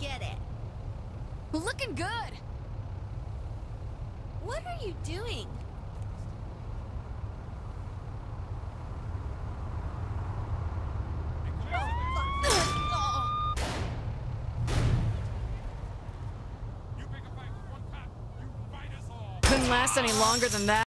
get it. Looking good. What are you doing? Oh, Couldn't last any longer than that.